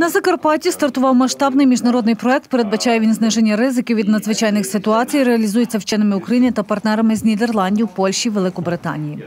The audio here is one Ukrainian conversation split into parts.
На Закарпатті стартував масштабний міжнародний проект. Передбачає він зниження ризиків від надзвичайних ситуацій. Реалізується вченими України та партнерами з Нідерландів, Польщі, Великобританії.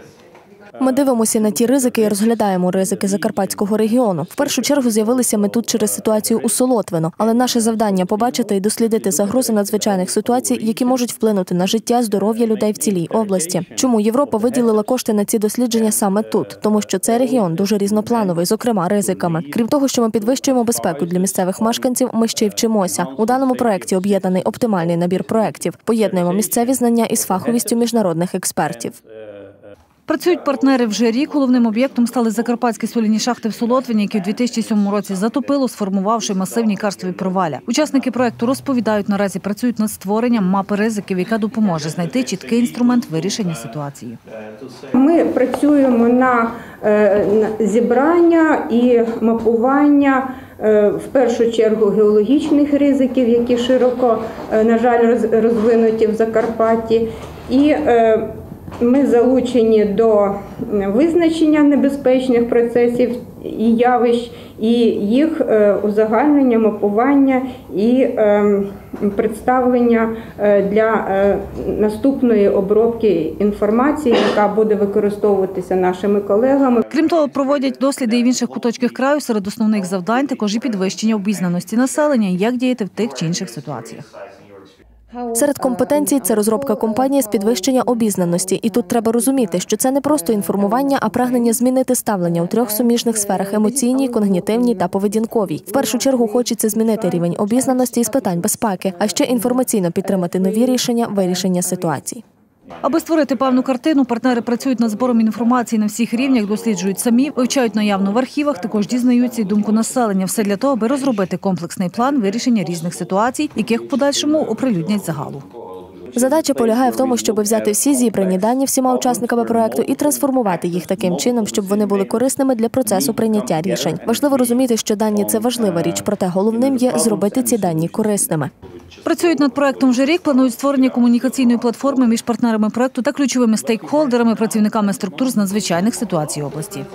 Ми дивимося на ті ризики і розглядаємо ризики закарпатського регіону. В першу чергу з'явилися ми тут через ситуацію у Солотвино, але наше завдання побачити і дослідити загрози надзвичайних ситуацій, які можуть вплинути на життя, здоров'я людей в цілій області. Чому Європа виділила кошти на ці дослідження саме тут? Тому що цей регіон дуже різноплановий, зокрема ризиками. Крім того, що ми підвищуємо безпеку для місцевих мешканців, ми ще й вчимося. У даному проекті об'єднаний оптимальний набір проєктів. Поєднуємо місцеві знання із фаховістю міжнародних експертів. Працюють партнери вже рік. Головним об'єктом стали закарпатські соляні шахти в Солотвині, які в 2007 році затопило, сформувавши масивні карстові проваля. Учасники проекту розповідають, наразі працюють над створенням мапи ризиків, яка допоможе знайти чіткий інструмент вирішення ситуації. Ми працюємо на е, зібрання і мапування. е, В першу чергу геологічних ризиків, які широко, е, на жаль, розвинуті в Закарпатті, і ми залучені до визначення небезпечних процесів і явищ, і їх е, узагальнення, мапування і е, представлення е, для е, наступної обробки інформації, яка буде використовуватися нашими колегами. Крім того, проводять досліди і в інших куточках краю. Серед основних завдань також і підвищення обізнаності населення, як діяти в тих чи інших ситуаціях. Серед компетенцій це розробка компанії з підвищення обізнаності. І тут треба розуміти, що це не просто інформування, а прагнення змінити ставлення у трьох суміжних сферах емоційній, когнітивній та поведінковій. В першу чергу хочеться змінити рівень обізнаності із питань безпеки, а ще інформаційно підтримати нові рішення вирішення ситуацій. Аби створити певну картину, партнери працюють над збором інформації на всіх рівнях, досліджують самі, вивчають наявну в архівах, також дізнаються й думку населення. Все для того, аби розробити комплексний план вирішення різних ситуацій, яких в подальшому оприлюднять загалу. Задача полягає в тому, щоб взяти всі зібрані дані всіма учасниками проекту і трансформувати їх таким чином, щоб вони були корисними для процесу прийняття рішень. Важливо розуміти, що дані це важлива річ, проте головним є зробити ці дані корисними. Працюють над проектом вже рік. Планують створення комунікаційної платформи між партнерами проекту та ключовими стейкхолдерами, працівниками структур з надзвичайних ситуацій області.